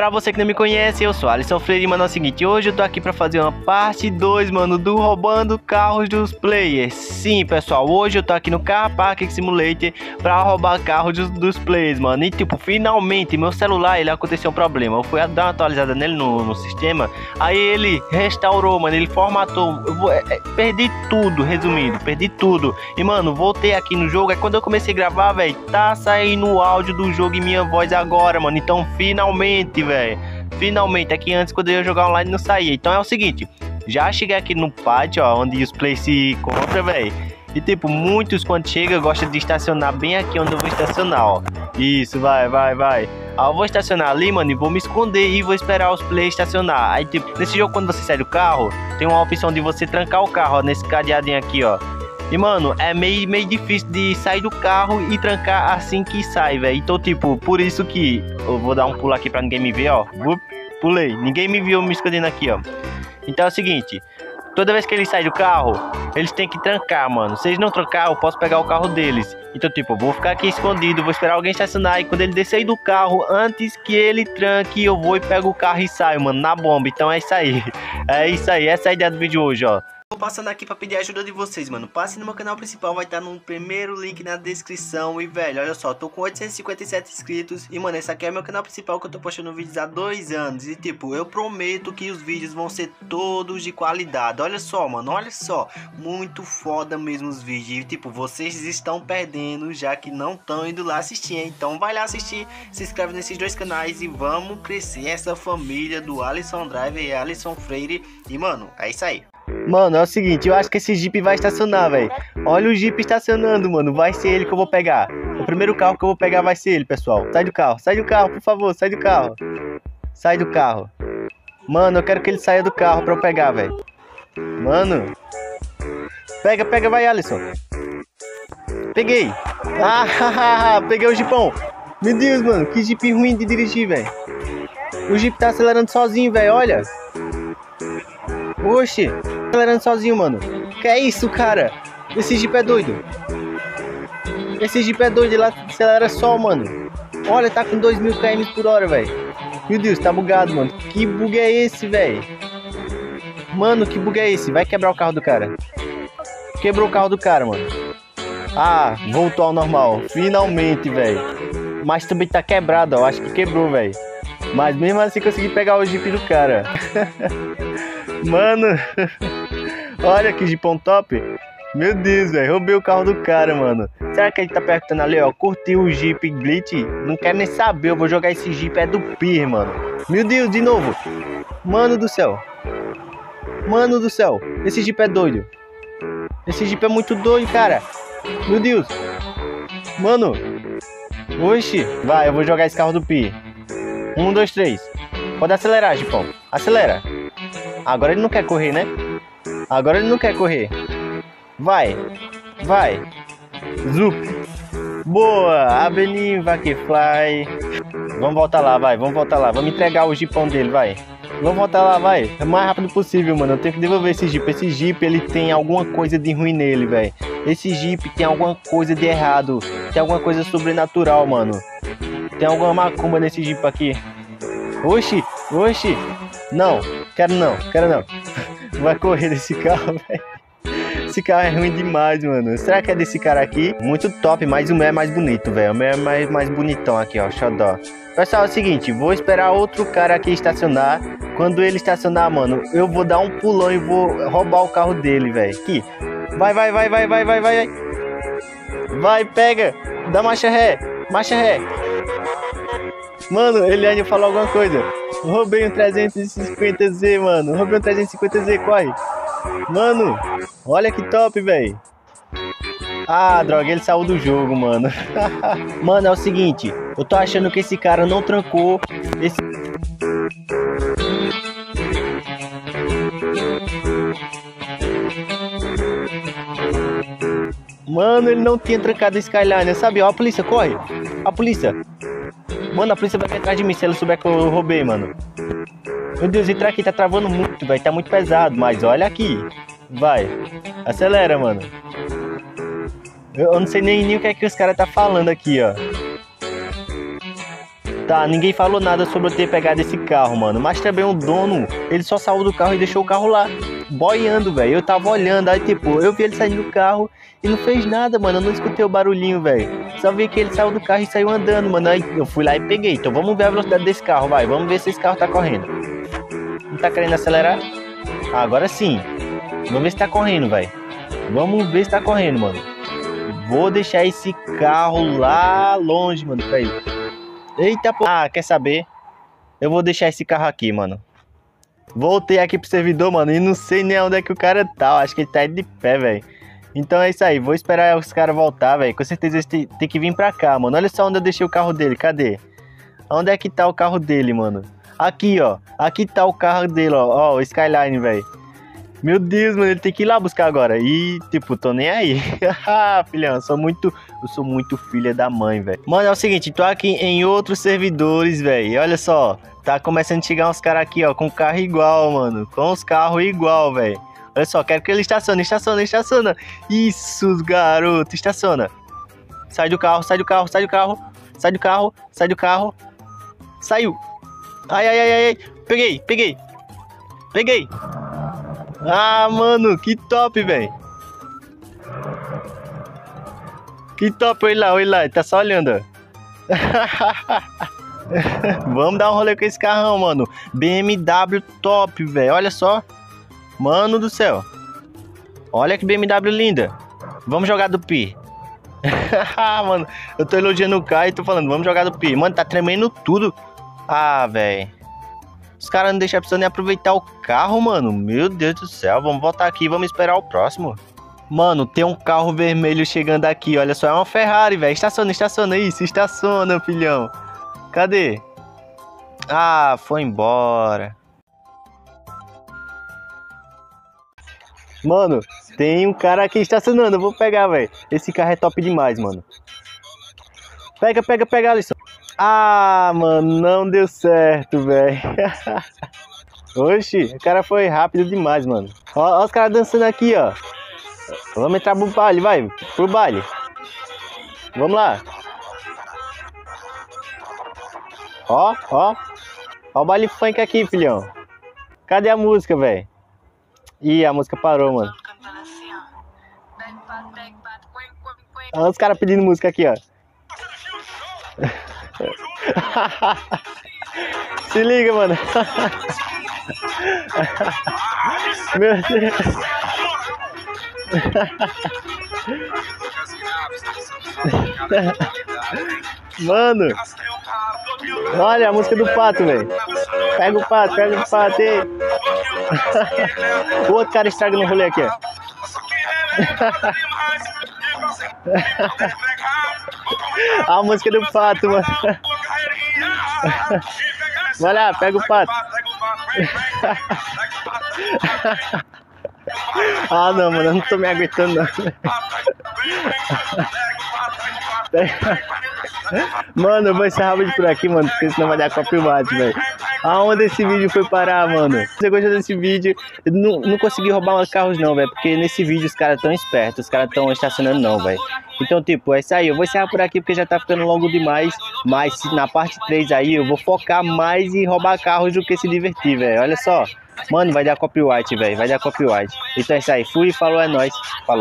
Pra você que não me conhece, eu sou Alisson Freire, mano, é o seguinte, hoje eu tô aqui pra fazer uma parte 2, mano, do roubando carros dos players. Sim, pessoal, hoje eu tô aqui no Car Park Simulator pra roubar carros dos, dos players, mano. E tipo, finalmente, meu celular, ele aconteceu um problema. Eu fui dar uma atualizada nele no, no sistema, aí ele restaurou, mano, ele formatou. Eu é, é, perdi tudo, resumindo, perdi tudo. E, mano, voltei aqui no jogo, aí quando eu comecei a gravar, velho, tá saindo o áudio do jogo e minha voz agora, mano. Então, finalmente velho. Finalmente, aqui antes quando eu ia jogar online não saía. Então é o seguinte, já cheguei aqui no pátio, ó, onde os play se encontram, velho. E tipo, muitos quando chega gostam de estacionar bem aqui onde eu vou estacionar, ó. Isso, vai, vai, vai. Aí eu vou estacionar ali, mano, e vou me esconder e vou esperar os play estacionar. Aí, tipo, nesse jogo, quando você sai do carro, tem uma opção de você trancar o carro, ó, nesse cadeadinho aqui, ó. E, mano, é meio, meio difícil de sair do carro e trancar assim que sai, velho. Então, tipo, por isso que eu vou dar um pulo aqui pra ninguém me ver, ó. pulei. Ninguém me viu me escondendo aqui, ó. Então é o seguinte. Toda vez que eles saem do carro, eles têm que trancar, mano. Se eles não trancar, eu posso pegar o carro deles. Então, tipo, eu vou ficar aqui escondido, vou esperar alguém estacionar. E quando ele descer do carro, antes que ele tranque, eu vou e pego o carro e saio, mano, na bomba. Então é isso aí. É isso aí. Essa é a ideia do vídeo hoje, ó. Tô passando aqui pra pedir a ajuda de vocês, mano. Passe no meu canal principal, vai estar tá no primeiro link na descrição. E, velho, olha só, tô com 857 inscritos. E, mano, esse aqui é meu canal principal que eu tô postando vídeos há dois anos. E, tipo, eu prometo que os vídeos vão ser todos de qualidade. Olha só, mano, olha só. Muito foda mesmo os vídeos. E, tipo, vocês estão perdendo, já que não estão indo lá assistir. Hein? Então, vai lá assistir, se inscreve nesses dois canais e vamos crescer essa família do Alisson Driver e Alisson Freire. E, mano, é isso aí. Mano, é o seguinte, eu acho que esse Jeep vai estacionar, velho. Olha o Jeep estacionando, mano. Vai ser ele que eu vou pegar. O primeiro carro que eu vou pegar vai ser ele, pessoal. Sai do carro, sai do carro, por favor, sai do carro. Sai do carro. Mano, eu quero que ele saia do carro pra eu pegar, velho. Mano. Pega, pega, vai, Alisson. Peguei. Ah, peguei o Jeepão. Meu Deus, mano, que Jeep ruim de dirigir, velho. O Jeep tá acelerando sozinho, velho, olha. Oxi, acelerando sozinho, mano. Que é isso, cara? Esse Jeep é doido. Esse Jeep é doido, ele acelera só, mano. Olha, tá com 2000 km por hora, velho. Meu Deus, tá bugado, mano. Que bug é esse, velho? Mano, que bug é esse? Vai quebrar o carro do cara. Quebrou o carro do cara, mano. Ah, voltou ao normal. Finalmente, velho. Mas também tá quebrado, ó. Acho que quebrou, velho. Mas mesmo assim consegui pegar o Jeep do cara. Mano, olha que jipão top. Meu Deus, velho, roubei o carro do cara, mano. Será que ele tá perguntando ali, ó? Curtiu o Jeep Glitch? Não quero nem saber, eu vou jogar esse Jeep, é do Pir, mano. Meu Deus, de novo. Mano do céu. Mano do céu, esse Jeep é doido. Esse Jeep é muito doido, cara. Meu Deus. Mano. Oxi. Vai, eu vou jogar esse carro do Pi. Um, dois, três. Pode acelerar, Jipão. Acelera. Agora ele não quer correr, né? Agora ele não quer correr. Vai. Vai. Zup. Boa. Abelinho, Vaquefly. Vamos voltar lá, vai. Vamos voltar lá. Vamos entregar o jipão dele, vai. Vamos voltar lá, vai. É o mais rápido possível, mano. Eu tenho que devolver esse jeep. Esse jeep, ele tem alguma coisa de ruim nele, velho. Esse jeep tem alguma coisa de errado. Tem alguma coisa sobrenatural, mano. Tem alguma macumba nesse jeep aqui. Oxi, oxi. Não, quero não, quero não. Vai correr desse carro, velho. Esse carro é ruim demais, mano. Será que é desse cara aqui? Muito top, mas o meu é mais bonito, velho. O meu é mais, mais bonitão aqui, ó. Xodó. Pessoal, é o seguinte, vou esperar outro cara aqui estacionar. Quando ele estacionar, mano, eu vou dar um pulão e vou roubar o carro dele, velho. Aqui. Vai, vai, vai, vai, vai, vai, vai. Vai, pega. Dá marcha ré. Marcha ré. Mano, Eliane falou alguma coisa. Roubei um 350Z, mano. Roubei um 350Z, corre. Mano, olha que top, velho. Ah, droga, ele saiu do jogo, mano. mano, é o seguinte. Eu tô achando que esse cara não trancou esse... Mano, ele não tinha trancado esse Skyline, sabe? Ó, a polícia, corre. A polícia. Mano, a polícia vai vir atrás de mim se ela souber que eu roubei, mano. Meu Deus, entrar aqui tá travando muito, velho. Tá muito pesado, mas olha aqui. Vai. Acelera, mano. Eu, eu não sei nem, nem o que é que os caras tá falando aqui, ó. Tá, ninguém falou nada sobre eu ter pegado esse carro, mano. Mas também o dono, ele só saiu do carro e deixou o carro lá, boiando, velho. Eu tava olhando, aí tipo, eu vi ele saindo do carro e não fez nada, mano. Eu não escutei o barulhinho, velho. Só vi que ele saiu do carro e saiu andando, mano. Aí eu fui lá e peguei. Então vamos ver a velocidade desse carro, vai. Vamos ver se esse carro tá correndo. Não tá querendo acelerar? Ah, agora sim. Vamos ver se tá correndo, velho. Vamos ver se tá correndo, mano. Vou deixar esse carro lá longe, mano, ele. Eita, pô. Ah, quer saber? Eu vou deixar esse carro aqui, mano. Voltei aqui pro servidor, mano, e não sei nem onde é que o cara tá. Eu acho que ele tá de pé, velho. Então é isso aí, vou esperar os caras voltar, velho. Com certeza eles têm, que vir pra cá, mano. Olha só onde eu deixei o carro dele, cadê? Onde é que tá o carro dele, mano? Aqui, ó. Aqui tá o carro dele, ó. Ó, o Skyline, velho. Meu Deus, mano, ele tem que ir lá buscar agora. E, tipo, tô nem aí. Ah, filhão, sou muito. Eu sou muito filha da mãe, velho. Mano, é o seguinte, tô aqui em outros servidores, velho. Olha só. Tá começando a chegar uns caras aqui, ó, com carro igual, mano. Com os carros igual, velho. Olha só, quero que ele estacione, estaciona, estaciona. Isso, garoto, estaciona. Sai do carro, sai do carro, sai do carro. Sai do carro, sai do carro. Saiu. Ai, ai, ai, ai. Peguei, peguei. Peguei. Ah, mano, que top, velho. Que top, olha lá, olha lá, ele tá só olhando. Vamos dar um rolê com esse carrão, mano. BMW top, velho. Olha só. Mano do céu. Olha que BMW linda. Vamos jogar do Pi. mano, eu tô elogiando o carro e tô falando, vamos jogar do Pi. Mano, tá tremendo tudo. Ah, velho. Os caras não deixam a pessoa nem aproveitar o carro, mano. Meu Deus do céu. Vamos voltar aqui vamos esperar o próximo. Mano, tem um carro vermelho chegando aqui. Olha só, é uma Ferrari, velho. Estaciona, estaciona isso. Estaciona, filhão. Cadê? Ah, foi embora. Mano, tem um cara aqui estacionando. Eu vou pegar, velho. Esse carro é top demais, mano. Pega, pega, pega, Alisson. Ah, mano, não deu certo, velho. Oxi, o cara foi rápido demais, mano. Ó os caras dançando aqui, ó. Vamos entrar pro baile, vai. Pro baile. Vamos lá. Ó, ó. Ó o baile funk aqui, filhão. Cadê a música, velho? Ih, a música parou, mano. Olha os caras pedindo música aqui, ó. Se liga, mano. Meu Deus. Mano. Olha a música do pato, velho. Pega o pato, pega o pato o outro cara estraga no rolê aqui, a música do pato, mano. Vai lá, pega o pato. Ah, não, mano, eu não tô me aguentando, não. Mano, eu vou encerrar o vídeo por aqui, mano, porque senão vai dar copyright, velho. Aonde esse vídeo foi parar, mano? Se você gostou desse vídeo, não, não consegui roubar os carros não, velho. Porque nesse vídeo os caras tão espertos, os caras tão estacionando não, velho. Então, tipo, é isso aí. Eu vou encerrar por aqui porque já tá ficando longo demais. Mas na parte 3 aí eu vou focar mais em roubar carros do que se divertir, velho. Olha só. Mano, vai dar copyright, velho. Vai dar copyright. Então é isso aí. Fui, falou, é nóis. Falou.